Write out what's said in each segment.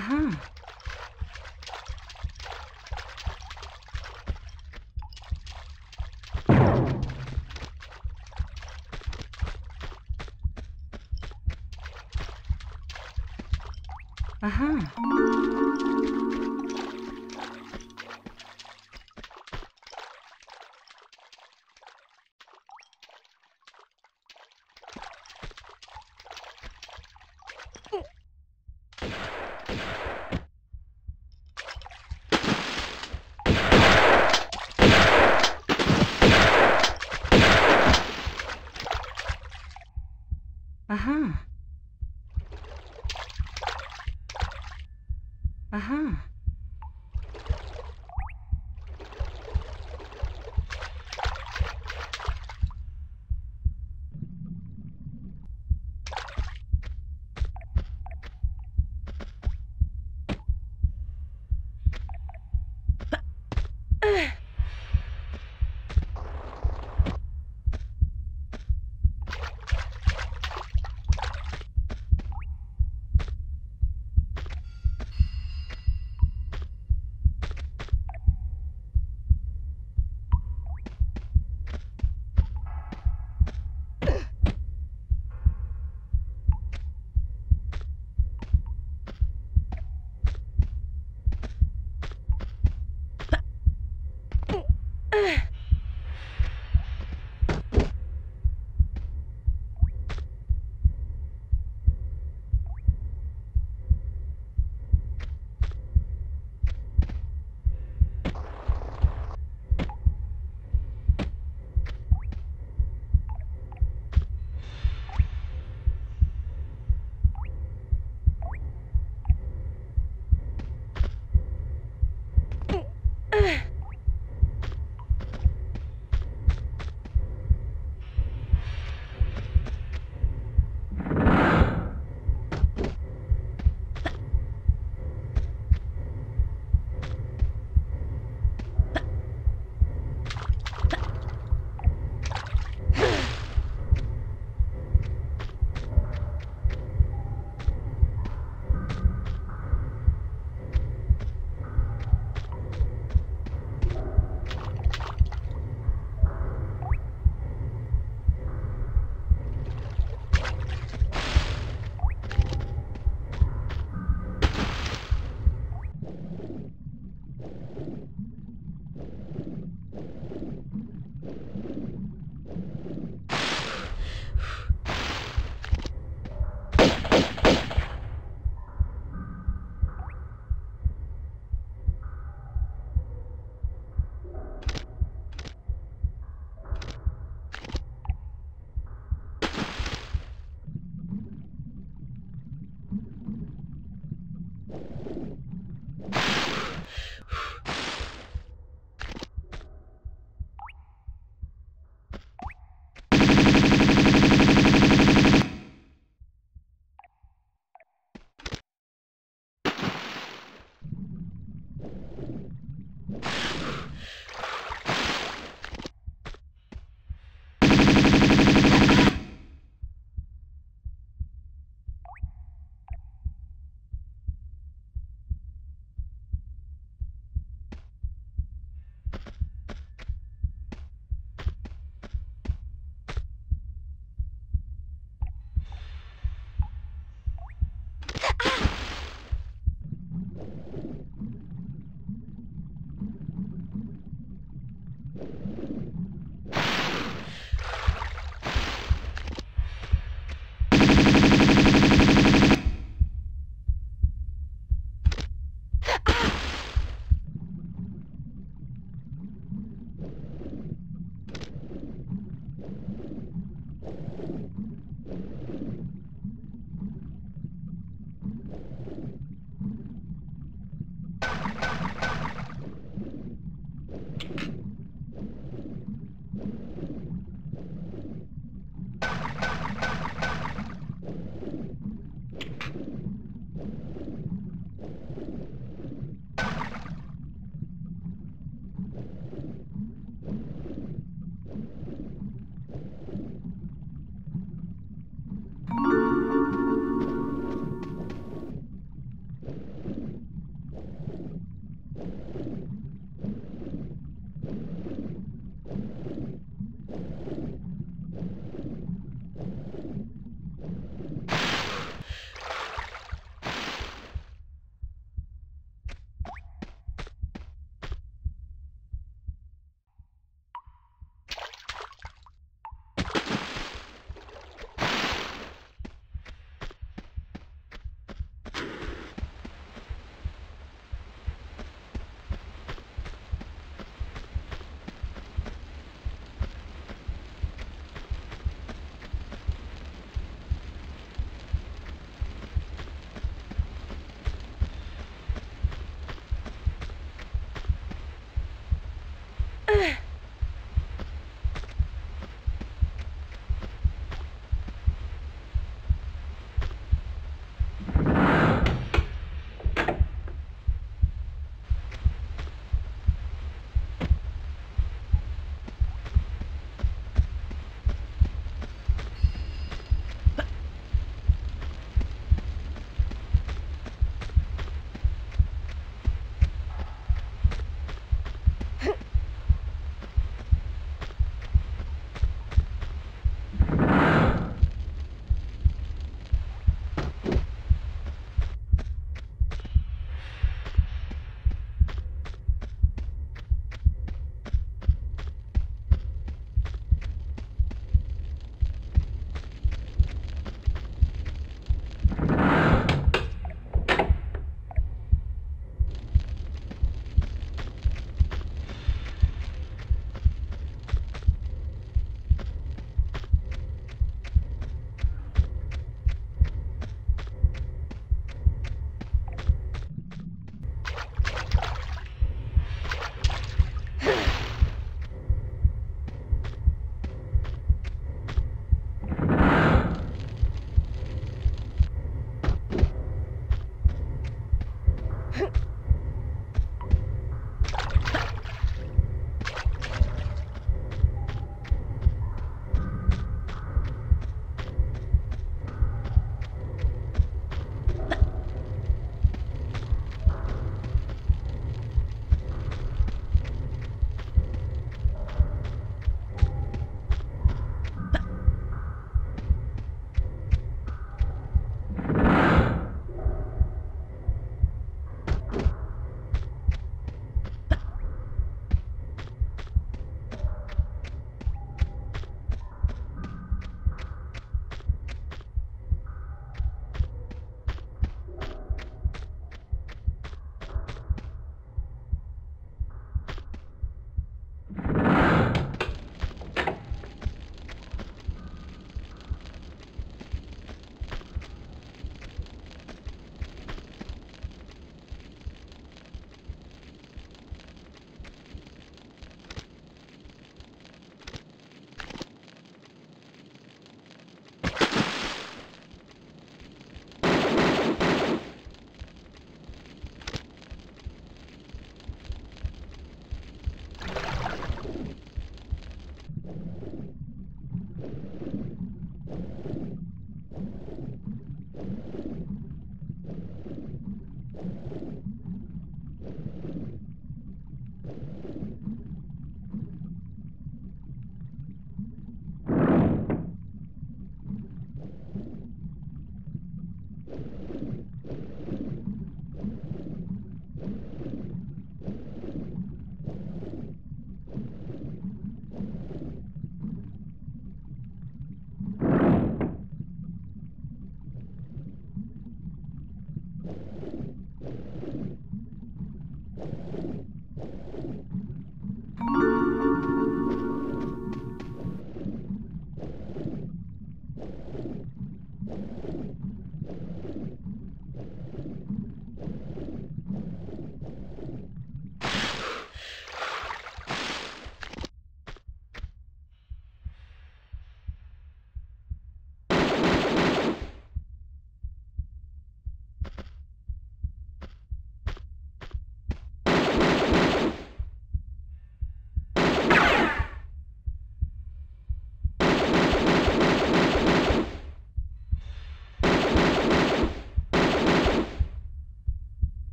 Aha. Aha. Aha.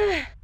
Ugh.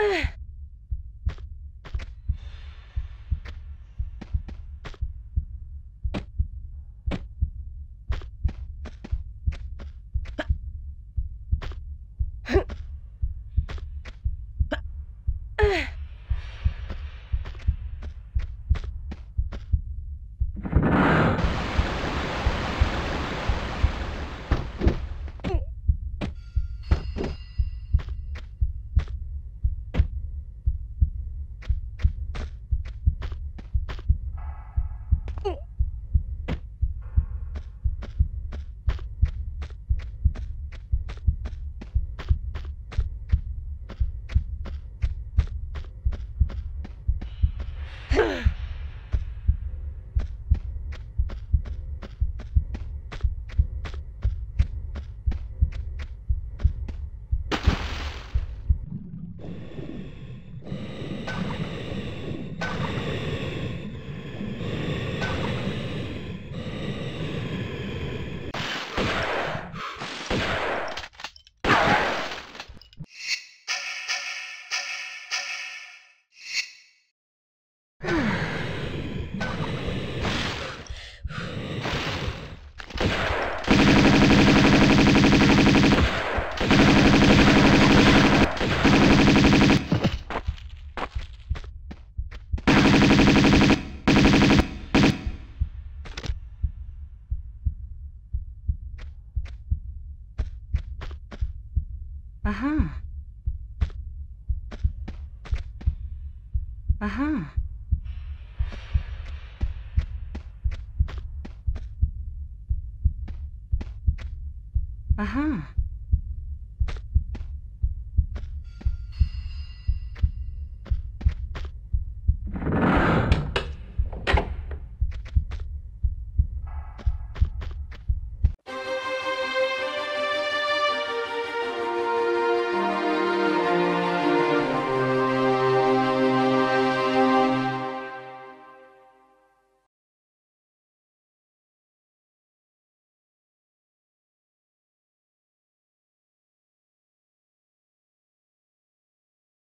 Aha. Aha. Aha. Aha.